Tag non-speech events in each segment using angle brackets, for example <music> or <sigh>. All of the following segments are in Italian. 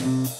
Bye.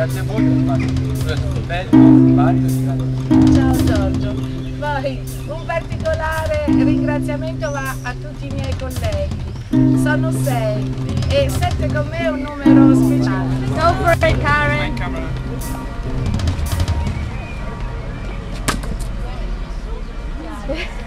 Grazie molto, è stato bello, vario, Ciao Giorgio. Poi un particolare ringraziamento va a tutti i miei colleghi. Sono sei e sette con me è un numero speciale. Go for it, Karen. Sorry, <laughs>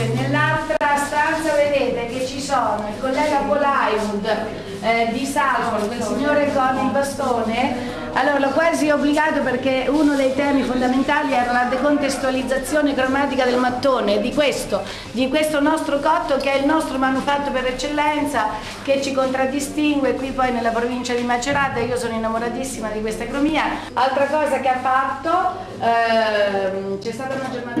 importante, nell'altra stanza vedete che ci sono il collega Highwood eh, di Salford, quel signore con il bastone. Allora l'ho quasi obbligato perché uno dei temi fondamentali era la decontestualizzazione cromatica del mattone, di questo, di questo nostro cotto che è il nostro manufatto per eccellenza, che ci contraddistingue qui poi nella provincia di Macerata. Io sono innamoratissima di questa cromia. Altra cosa che ha fatto, ehm, c'è stata una giornata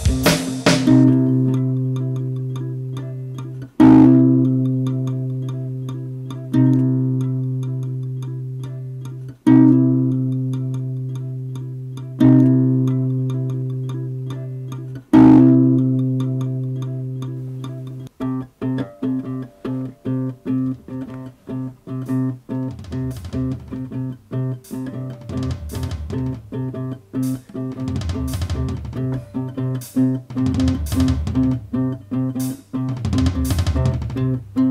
Mm-hmm.